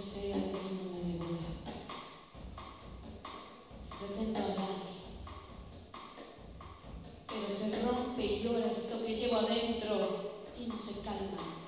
sei de mí no me libera. Pretendo hablar, pero se rompe y llora esto que llevo adentro y no se calma.